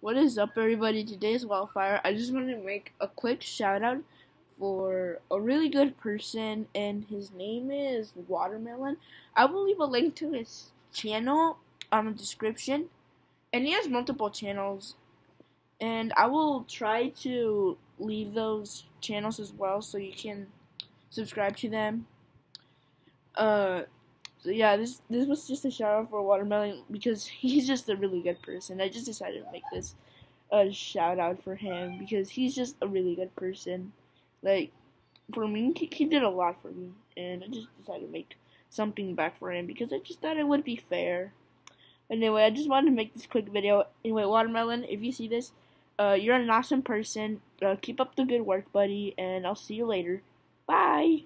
What is up, everybody? Today is Wildfire. I just wanted to make a quick shout out for a really good person, and his name is Watermelon. I will leave a link to his channel on the description, and he has multiple channels, and I will try to leave those channels as well so you can subscribe to them. Uh, so yeah, this this was just a shout out for Watermelon because he's just a really good person. I just decided to make this a shout out for him because he's just a really good person. Like for me, he, he did a lot for me, and I just decided to make something back for him because I just thought it would be fair. Anyway, I just wanted to make this quick video. Anyway, Watermelon, if you see this, uh, you're an awesome person. Uh, keep up the good work, buddy, and I'll see you later. Bye.